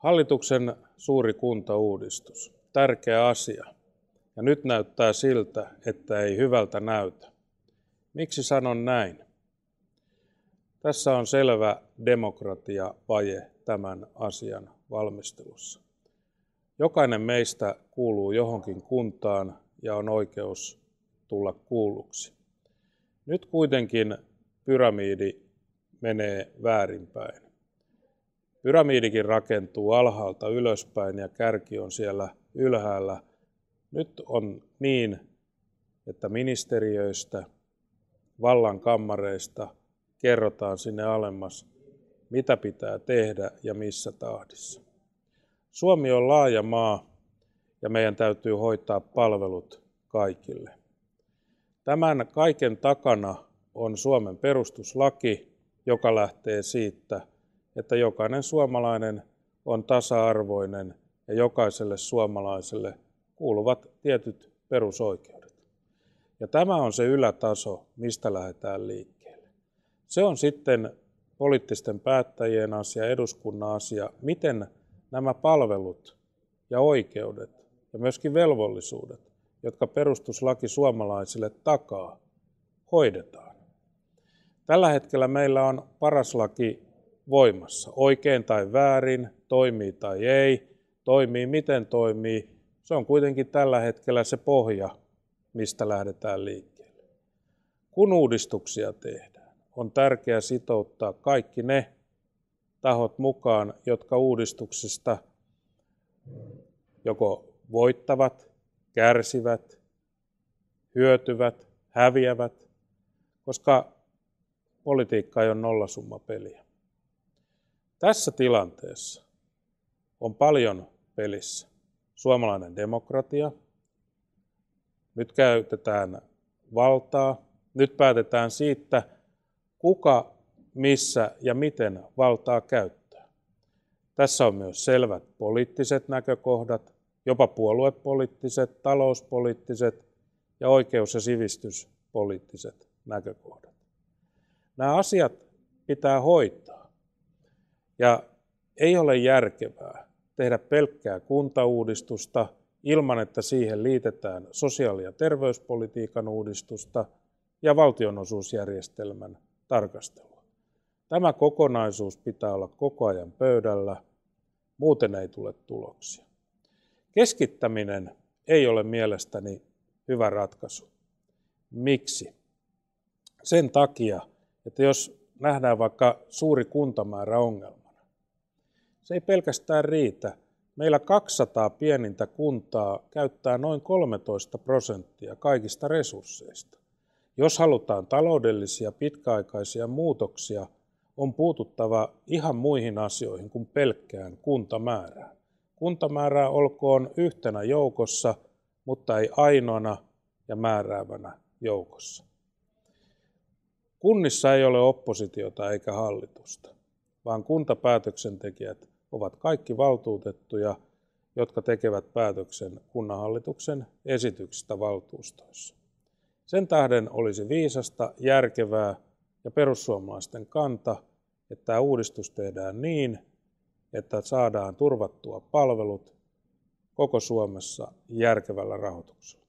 Hallituksen suuri kuntauudistus, tärkeä asia. Ja nyt näyttää siltä, että ei hyvältä näytä. Miksi sanon näin? Tässä on selvä demokratiavaje tämän asian valmistelussa. Jokainen meistä kuuluu johonkin kuntaan ja on oikeus tulla kuulluksi. Nyt kuitenkin pyramidi menee väärinpäin. Pyramidikin rakentuu alhaalta ylöspäin ja kärki on siellä ylhäällä. Nyt on niin, että ministeriöistä, vallan kammareista kerrotaan sinne alemmas, mitä pitää tehdä ja missä tahdissa. Suomi on laaja maa ja meidän täytyy hoitaa palvelut kaikille. Tämän kaiken takana on Suomen perustuslaki, joka lähtee siitä, että jokainen suomalainen on tasa-arvoinen ja jokaiselle suomalaiselle kuuluvat tietyt perusoikeudet. Ja tämä on se ylätaso, mistä lähdetään liikkeelle. Se on sitten poliittisten päättäjien asia, eduskunnan asia, miten nämä palvelut ja oikeudet ja myöskin velvollisuudet, jotka perustuslaki suomalaisille takaa, hoidetaan. Tällä hetkellä meillä on paras laki voimassa. Oikein tai väärin, toimii tai ei, toimii miten toimii. Se on kuitenkin tällä hetkellä se pohja, mistä lähdetään liikkeelle. Kun uudistuksia tehdään, on tärkeää sitouttaa kaikki ne tahot mukaan, jotka uudistuksista joko voittavat, kärsivät, hyötyvät, häviävät, koska politiikka ei ole nollasummapeliä. Tässä tilanteessa on paljon pelissä. Suomalainen demokratia. Nyt käytetään valtaa. Nyt päätetään siitä, kuka, missä ja miten valtaa käyttää. Tässä on myös selvät poliittiset näkökohdat, jopa puoluepoliittiset, talouspoliittiset ja oikeus- ja sivistyspoliittiset näkökohdat. Nämä asiat pitää hoitaa. Ja ei ole järkevää tehdä pelkkää kuntauudistusta ilman, että siihen liitetään sosiaali- ja terveyspolitiikan uudistusta ja valtionosuusjärjestelmän tarkastelua. Tämä kokonaisuus pitää olla koko ajan pöydällä, muuten ei tule tuloksia. Keskittäminen ei ole mielestäni hyvä ratkaisu. Miksi? Sen takia, että jos nähdään vaikka suuri kuntamäärä ongelma, se ei pelkästään riitä. Meillä 200 pienintä kuntaa käyttää noin 13 prosenttia kaikista resursseista. Jos halutaan taloudellisia pitkäaikaisia muutoksia, on puututtava ihan muihin asioihin kuin pelkkään kuntamäärään. Kuntamäärää olkoon yhtenä joukossa, mutta ei ainoana ja määräävänä joukossa. Kunnissa ei ole oppositiota eikä hallitusta, vaan kuntapäätöksentekijät ovat kaikki valtuutettuja, jotka tekevät päätöksen kunnanhallituksen esityksestä valtuustoissa. Sen tähden olisi viisasta, järkevää ja perussuomalaisten kanta, että tämä uudistus tehdään niin, että saadaan turvattua palvelut koko Suomessa järkevällä rahoituksella.